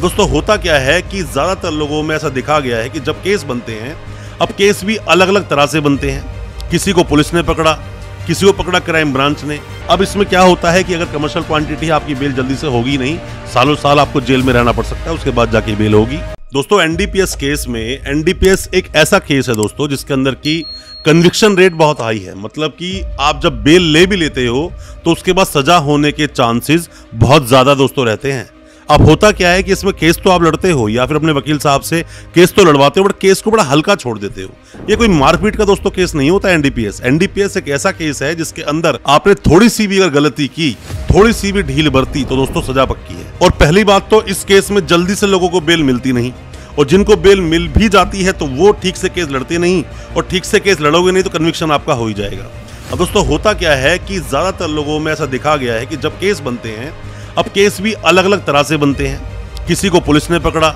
अब दोस्तों, होता क्या है कि ज़्यादातर लोगों में ऐसा दिखा गया है कि जब केस बनते हैं, अब केस भी अलग अलग तरह से बनते हैं। किसी को पुलिस ने पकड़ा, किसी को पकड़ा क्राइम ब्रांच ने। अब इसमें क्या होता है कि अगर कमर्शियल क्वांटिटी आपकी बेल जल्दी से होगी नहीं, सालों साल आपको जेल में रहना पड़ सकता है, उसके बाद जाके बेल होगी। दोस्तों एनडीपीएस केस में एनडीपीएस एक ऐसा केस है दोस्तों, जिसके अंदर की कन्विक्शन रेट बहुत हाई है। मतलब कि आप जब बेल ले भी लेते हो तो उसके बाद सजा होने के चांसेस बहुत ज़्यादा दोस्तों रहते हैं। अब होता क्या है कि इसमें केस तो आप लड़ते हो या फिर अपने वकील साहब से केस तो लड़वाते हो, बट केस को बड़ा हल्का छोड़ देते हो। ये कोई मारपीट का दोस्तों केस नहीं होता एनडीपीएस। एनडीपीएस एक ऐसा केस है जिसके अंदर आपने थोड़ी सी भी अगर गलती की, थोड़ी सी भी ढील बरती तो दोस्तों सजा पक्की है। और पहली बात तो इस केस में जल्दी से लोगों को बेल मिलती नहीं। और जिनको बेल मिल भी जाती है तो वो ठीक से केस लड़ते नहीं, और ठीक से केस लड़ोगे नहीं तो कन्विक्शन आपका हो ही जाएगा। अब दोस्तों होता क्या है कि ज़्यादातर लोगों में ऐसा दिखा गया है कि जब केस बनते हैं अब केस भी अलग अलग तरह से बनते हैं। किसी को पुलिस ने पकड़ा,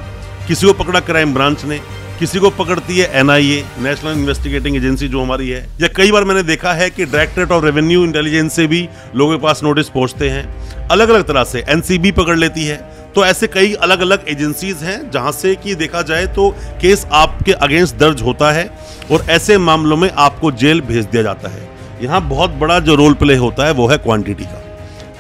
किसी को पकड़ा क्राइम ब्रांच ने, किसी को पकड़ती है एनआईए नेशनल इन्वेस्टिगेटिंग एजेंसी जो हमारी है। या कई बार मैंने देखा है कि डायरेक्टरेट ऑफ़ रेवेन्यू इंटेलिजेंस से भी लोगों के पास नोटिस पहुँचते हैं। अलग अलग तरह से एनसीबी पकड़ लेती है। तो ऐसे कई अलग अलग एजेंसीज हैं जहाँ से कि देखा जाए तो केस आपके अगेंस्ट दर्ज होता है और ऐसे मामलों में आपको जेल भेज दिया जाता है। यहाँ बहुत बड़ा जो रोल प्ले होता है वो है क्वांटिटी का।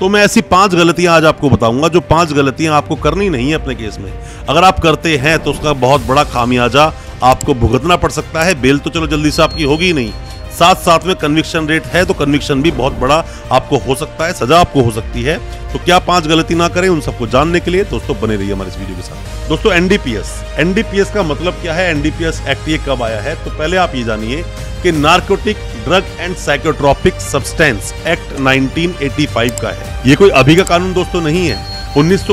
तो मैं ऐसी पाँच गलतियाँ आज आपको बताऊँगा जो पाँच गलतियाँ आपको करनी नहीं है अपने केस में। अगर आप करते हैं तो उसका बहुत बड़ा खामियाजा आपको भुगतना पड़ सकता है। बेल तो चलो जल्दी से आपकी होगी नहीं। साथ साथ में कन्विक्शन रेट है तो कन्विक्शन भी बहुत बड़ा आपको हो सकता है, सजा आपको हो सकती है। तो क्या पाँच गलती ना करें उन सबको जानने के लिए? दोस्तों, बने रहिए हमारे इस वीडियो के साथ। दोस्तों एनडीपीएस एनडीपीएस का मतलब क्या है? एनडीपीएस एक्ट ये कब आया है? तो पहले आप ये जानिए कि narcotic drug and psychotropic substance act 1985 का है। ये कोई अभी का कानून दोस्तों नहीं है। उन्नीस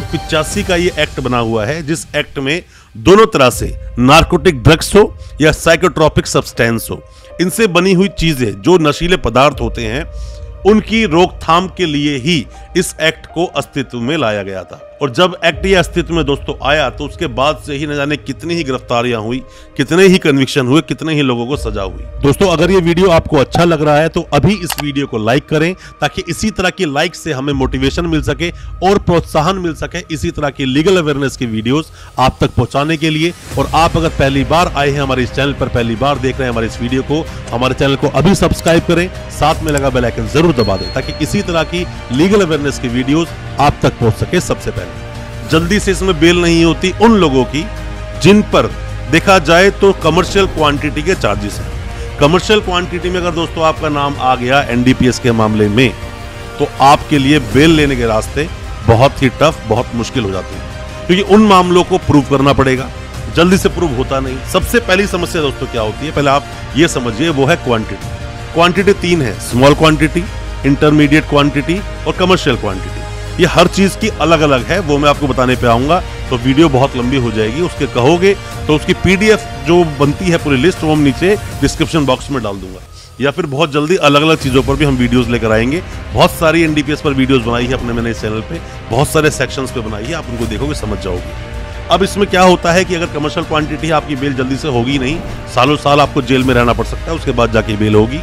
का ये एक्ट बना हुआ है, जिस एक्ट में दोनों तरह से नार्कोटिक ड्रग्स हो या साइकोट्रॉपिक सब्सटेंस हो, इनसे बनी हुई चीज़ें, जो नशीले पदार्थ होते हैं, उनकी रोकथाम के लिए ही इस एक्ट को अस्तित्व में लाया गया था। और जब एक्ट ये अस्तित्व में दोस्तों आया तो उसके बाद से ही न जाने कितनी ही गिरफ्तारियाँ हुई, कितने ही कन्विक्शन हुए, कितने ही लोगों को सजा हुई। दोस्तों, अगर ये वीडियो आपको अच्छा लग रहा है तो अभी इस वीडियो को लाइक करें, ताकि इसी तरह की लाइक से हमें मोटिवेशन मिल सके और प्रोत्साहन मिल सके इसी तरह की लीगल अवेयरनेस की वीडियोस आप तक पहुँचाने के लिए। और आप अगर पहली बार आए हैं हमारे इस चैनल पर, पहली बार देख रहे हैं हमारे इस वीडियो को, हमारे चैनल को अभी सब्सक्राइब करें, साथ में लगा बेलाइकन ज़रूर दबा दें, ताकि इसी तरह की लीगल अवेयरनेस की वीडियोस आप तक पहुँच सके सबसे पहले। जल्दी से इसमें बेल नहीं होती उन लोगों की जिन पर देखा जाए तो कमर्शियल क्वांटिटी के चार्जेस हैं। कमर्शियल क्वांटिटी में अगर दोस्तों आपका नाम आ गया एनडीपीएस के मामले में तो आपके लिए बेल लेने के रास्ते बहुत ही टफ बहुत मुश्किल हो जाते हैं। क्योंकि उन मामलों को प्रूव करना पड़ेगा। जल्दी से प्रूव होता नहीं। सबसे पहली समस्या दोस्तों क्या होती है? पहले आप ये समझिए, वो है क्वांटिटी क्वांटिटी तीन है। स्मॉल क्वांटिटी इंटरमीडिएट क्वांटिटी और कमर्शियल क्वांटिटी ये हर चीज़ की अलग अलग है, वो मैं आपको बताने पे आऊँगा। तो वीडियो बहुत लंबी हो जाएगी, उसके कहोगे तो उसकी पीडीएफ जो बनती है पूरी लिस्ट, वो हम नीचे डिस्क्रिप्शन बॉक्स में डाल दूँगा। या फिर बहुत जल्दी अलग अलग चीज़ों पर भी हम वीडियोस लेकर आएँगे। बहुत सारी एनडीपीएस पर वीडियोस बनाई है अपने मैंने इस चैनल पे, बहुत सारे सेक्शंस पे बनाई है, आप उनको देखोगे, समझ जाओगे। अब इसमें क्या होता है कि अगर कमर्शियल क्वांटिटी आपकी बेल जल्दी से होगी नहीं, सालों साल आपको जेल में रहना पड़ सकता है, उसके बाद जाके बेल होगी।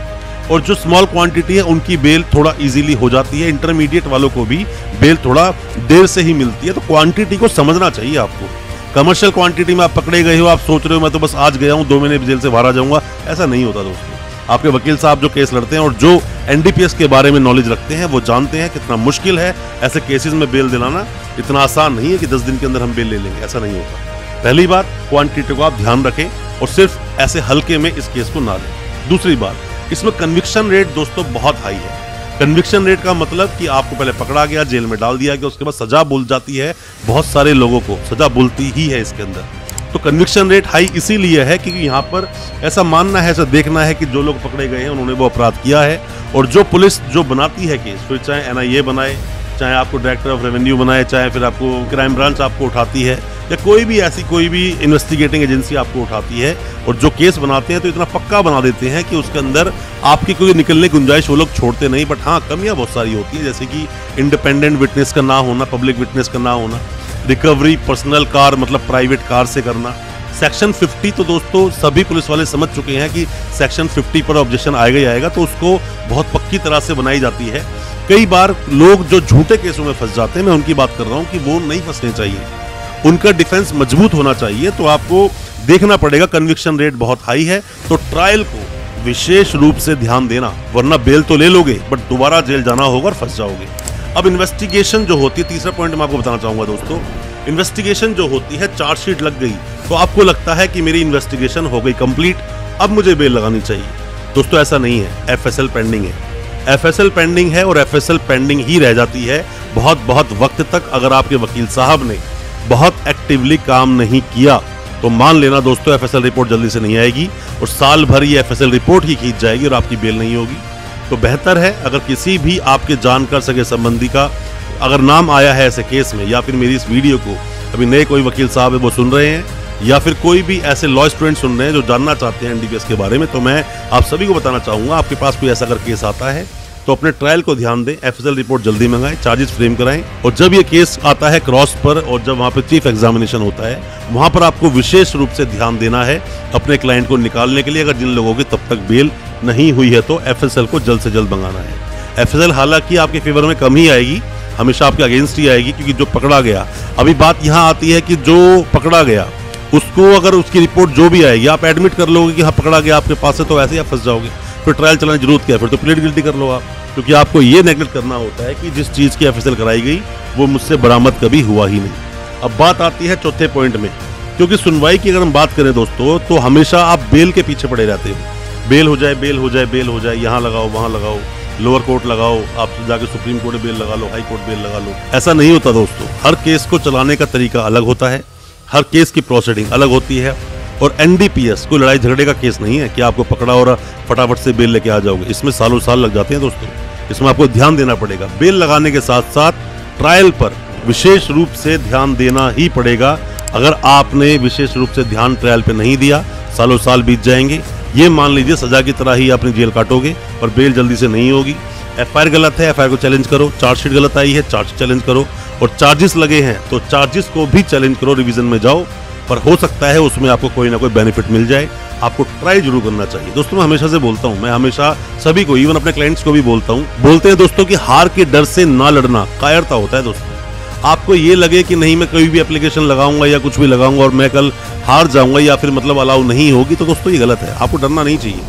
और जो स्मॉल क्वांटिटी है, उनकी बेल थोड़ा इजीली हो जाती है। इंटरमीडिएट वालों को भी बेल थोड़ा देर से ही मिलती है। तो क्वांटिटी को समझना चाहिए आपको। कमर्शियल क्वांटिटी में आप पकड़े गए हो, आप सोच रहे हो, मैं तो बस आज गया हूँ, दो महीने जेल से बाहर आ जाऊँगा। ऐसा नहीं होता दोस्तों। आपके वकील साहब जो केस लड़ते हैं और जो एनडीपीएस के बारे में नॉलेज रखते हैं, वो जानते हैं कितना मुश्किल है ऐसे केसेस में बेल दिलाना। इतना आसान नहीं है कि दस दिन के अंदर हम बेल ले लेंगे। ऐसा नहीं होता। पहली बात क्वांटिटी को आप ध्यान रखें और सिर्फ़ ऐसे हल्के में इस केस को ना लें। दूसरी बात इसमें कन्विक्शन रेट दोस्तों बहुत हाई है। कन्विक्शन रेट का मतलब कि आपको पहले पकड़ा गया, जेल में डाल दिया गया, उसके बाद सजा बोल जाती है बहुत सारे लोगों को। सजा बोलती ही है इसके अंदर। तो कन्विक्शन रेट हाई इसीलिए है क्योंकि यहाँ पर ऐसा मानना है, ऐसा देखना है कि जो लोग पकड़े गए हैं, उन्होंने वो अपराध किया है। और जो पुलिस जो बनाती है केस फिर चाहे एनआईए बनाए चाहे आपको डायरेक्टर ऑफ़ रेवेन्यू बनाए, चाहे फिर आपको क्राइम ब्रांच आपको उठाती है, या कोई भी ऐसी कोई भी इन्वेस्टिगेटिंग एजेंसी आपको उठाती है, और जो केस बनाते हैं तो इतना पक्का बना देते हैं कि उसके अंदर आपकी कोई निकलने गुंजाइश वो लोग छोड़ते नहीं बट हाँ कमियाँ बहुत सारी होती है, जैसे कि इंडिपेंडेंट विटनेस का ना होना पब्लिक विटनेस का ना होना रिकवरी पर्सनल कार मतलब प्राइवेट कार से करना। सेक्शन 50 तो दोस्तों, सभी पुलिस वाले समझ चुके हैं कि सेक्शन 50 पर ऑब्जेक्शन आएगा ही आएगा तो उसको बहुत पक्की तरह से बनाई जाती है। कई बार लोग जो झूठे केसों में फंस जाते हैं, मैं उनकी बात कर रहा हूँ कि वो नहीं फंसने चाहिए। उनका डिफेंस मज़बूत होना चाहिए तो आपको देखना पड़ेगा कन्विक्शन रेट बहुत हाई है तो ट्रायल को विशेष रूप से ध्यान देना, वरना बेल तो ले लोगे बट दोबारा जेल जाना होगा और फंस जाओगे। अब इन्वेस्टिगेशन जो होती है, तीसरा पॉइंट मैं आपको बताना चाहूँगा दोस्तों इन्वेस्टिगेशन जो होती है चार्जशीट लग गई तो आपको लगता है कि मेरी इन्वेस्टिगेशन हो गई कंप्लीट अब मुझे बेल लगानी चाहिए। दोस्तों ऐसा नहीं है एफएसएल पेंडिंग है। एफएसएल पेंडिंग है और एफएसएल पेंडिंग ही रह जाती है। बहुत बहुत वक्त तक अगर आपके वकील साहब ने बहुत एक्टिवली काम नहीं किया तो मान लेना दोस्तों एफएसएल रिपोर्ट जल्दी से नहीं आएगी और साल भर ये एफएसएल रिपोर्ट ही खींच जाएगी और आपकी बेल नहीं होगी। तो बेहतर है अगर किसी भी आपके जानकर सगे संबंधी का अगर नाम आया है ऐसे केस में या फिर मेरी इस वीडियो को अभी नए कोई वकील साहब है, वो सुन रहे हैं या फिर कोई भी ऐसे लॉ स्टूडेंट सुन रहे हैं जो जानना चाहते हैं एनडीपीएस के बारे में तो मैं आप सभी को बताना चाहूँगा, आपके पास कोई ऐसा अगर केस आता है तो अपने ट्रायल को ध्यान दें एफ़ रिपोर्ट जल्दी मंगाएँ चार्जेस फ्रेम कराएँ, और जब ये केस आता है क्रॉस पर और जब वहाँ पर चीफ एग्जामिनेशन होता है, वहाँ पर आपको विशेष रूप से ध्यान देना है अपने क्लाइंट को निकालने के लिए। अगर जिन लोगों की तब तक बेल नहीं हुई है तो एफ़ को जल्द से जल्द मंगाना है। एफएसएल हालाँकि आपके फेवर में कम ही आएगी, हमेशा आपके अगेंस्ट ही आएगी, क्योंकि जो पकड़ा गया, अभी बात यहाँ आती है कि जो पकड़ा गया, उसको अगर उसकी रिपोर्ट जो भी आएगी, आप एडमिट कर लोगे कि हाँ पकड़ा गया आपके पास है तो ऐसे ही आप फंस जाओगे। फिर ट्रायल चलाने की ज़रूरत क्या फिर तो प्लेट गिल्टी कर लो आप। क्योंकि आपको ये नेगलेक्ट करना होता है कि जिस चीज़ की एफ़ कराई गई, वो मुझसे बरामद कभी हुआ ही नहीं। अब बात आती है चौथे पॉइंट में। क्योंकि सुनवाई की अगर हम बात करें दोस्तों तो हमेशा आप बेल के पीछे पड़े रहते हो। बेल हो जाए बेल हो जाए बेल हो जाए, यहाँ लगाओ, वहाँ लगाओ। लोअर कोर्ट लगाओ, आप जाके सुप्रीम कोर्ट बेल लगा लो हाई कोर्ट बेल लगा लो। ऐसा नहीं होता दोस्तों। हर केस को चलाने का तरीका अलग होता है। हर केस की प्रोसीडिंग अलग होती है। और एनडीपीएस कोई लड़ाई झगड़े का केस नहीं है कि आपको पकड़ा और फटाफट से बेल लेके आ जाओगे। इसमें सालों साल लग जाते हैं दोस्तों। इसमें आपको ध्यान देना पड़ेगा। बेल लगाने के साथ साथ ट्रायल पर विशेष रूप से ध्यान देना ही पड़ेगा। अगर आपने विशेष रूप से ध्यान ट्रायल पे नहीं दिया, सालों साल बीत जाएँगे। ये मान लीजिए सजा की तरह ही अपनी जेल काटोगे और बेल जल्दी से नहीं होगी। एफआईआर गलत है एफआईआर को चैलेंज करो। चार्जशीट गलत आई है चार्ज चैलेंज करो। और चार्जेस लगे हैं तो चार्जेस को भी चैलेंज करो रिवीजन में जाओ। पर हो सकता है उसमें आपको कोई ना कोई बेनिफिट मिल जाए। आपको ट्राई ज़रूर करना चाहिए। दोस्तों, मैं हमेशा से बोलता हूँ, मैं हमेशा सभी को इवन अपने क्लाइंट्स को भी बोलता हूँ। बोलते हैं दोस्तों कि हार के डर से ना लड़ना, कायरता होता है दोस्तों। आपको ये लगे कि नहीं, मैं कोई भी एप्लीकेशन लगाऊँगा या कुछ भी लगाऊँगा और मैं कल हार जाऊँगा या फिर मतलब अलाउ नहीं होगी तो दोस्तों ये गलत है। आपको डरना नहीं चाहिए।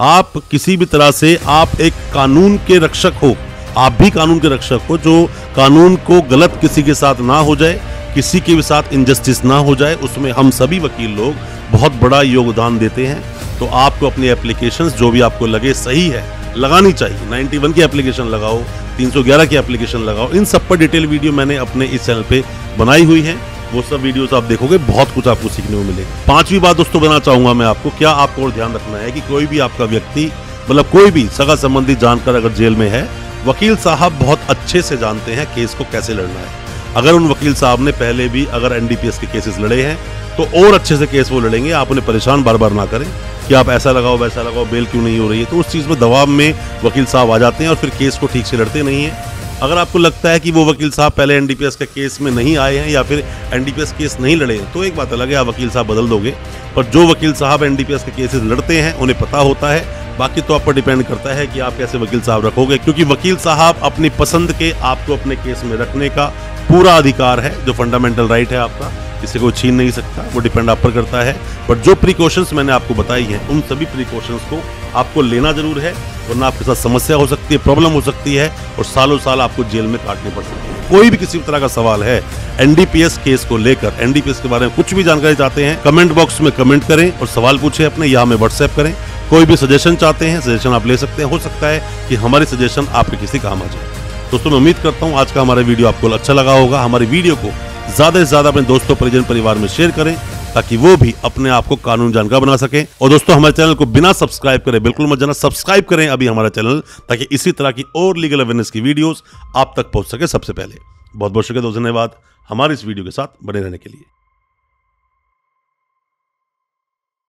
आप किसी भी तरह से, आप एक कानून के रक्षक हो। आप भी कानून के रक्षक हो, जो कानून को गलत किसी के साथ ना हो जाए। किसी के भी साथ इनजस्टिस ना हो जाए, उसमें हम सभी वकील लोग बहुत बड़ा योगदान देते हैं। तो आपको अपनी एप्लीकेशंस जो भी आपको लगे सही है, लगानी चाहिए। 91 की एप्लीकेशन लगाओ 311 की एप्लीकेशन लगाओ। इन सब पर डिटेल वीडियो मैंने अपने इस चैनल पे बनाई हुई है। वो सब वीडियोस आप देखोगे, बहुत कुछ आपको सीखने को मिलेगा। पांचवी बात दोस्तों बनाना चाहूँगा मैं आपको, क्या आपको और ध्यान रखना है कि कोई भी आपका व्यक्ति मतलब कोई भी सगा संबंधी जानकर अगर जेल में है, वकील साहब बहुत अच्छे से जानते हैं केस को कैसे लड़ना है। अगर उन वकील साहब ने पहले भी अगर एनडीपीएस के केसेस लड़े हैं तो और अच्छे से केस वो लड़ेंगे। आप उन्हें परेशान बार बार ना करें कि आप ऐसा लगाओ, वैसा लगाओ बेल क्यों नहीं हो रही है? तो उस चीज़ में दबाव में वकील साहब आ जाते हैं और फिर केस को ठीक से लड़ते नहीं हैं। अगर आपको लगता है कि वो वकील साहब पहले एन एनडीपीएस के केस में नहीं आए हैं या फिर एनडीपीएस केस नहीं लड़े हैं तो एक बात अलग है, आप वकील साहब बदल दोगे। पर जो वकील साहब एनडीपीएस के केसेस लड़ते हैं, उन्हें पता होता है बाकी तो आप पर डिपेंड करता है कि आप कैसे वकील साहब रखोगे, क्योंकि वकील साहब अपनी पसंद के आपको अपने केस में रखने का पूरा अधिकार है, जो फंडामेंटल राइट है आपका, किसी को छीन नहीं सकता, वो डिपेंड आप पर करता है। बट जो प्रिकॉशंस मैंने आपको बताई हैं, उन सभी प्रिकॉशंस को आपको लेना ज़रूर है, वरना आपके साथ समस्या हो सकती है प्रॉब्लम हो सकती है, और सालों साल आपको जेल में काटनी पड़ सकती है। कोई भी किसी तरह का सवाल है एनडीपीएस केस को लेकर एनडीपीएस के बारे में कुछ भी जानकारी चाहते हैं कमेंट बॉक्स में कमेंट करें और सवाल पूछे अपने, या हमें व्हाट्सएप करें। कोई भी सजेशन चाहते हैं सजेशन आप ले सकते हैं। हो सकता है कि हमारी सजेशन आपके किसी काम आ जाए। दोस्तों, मैं उम्मीद करता हूँ आज का हमारा वीडियो आपको अच्छा लगा होगा। हमारी वीडियो को ज़्यादा से ज़्यादा अपने दोस्तों, परिजन परिवार में शेयर करें, ताकि वो भी अपने आप को कानून जानकार बना सके। और दोस्तों, हमारे चैनल को बिना सब्सक्राइब करें, बिल्कुल मत जाना सब्सक्राइब करें अभी हमारा चैनल, ताकि इसी तरह की और लीगल अवेयरनेस की वीडियोस आप तक पहुँच सके सबसे पहले। बहुत बहुत शुक्रिया, दोस्तों, धन्यवाद हमारे इस वीडियो के साथ बने रहने के लिए।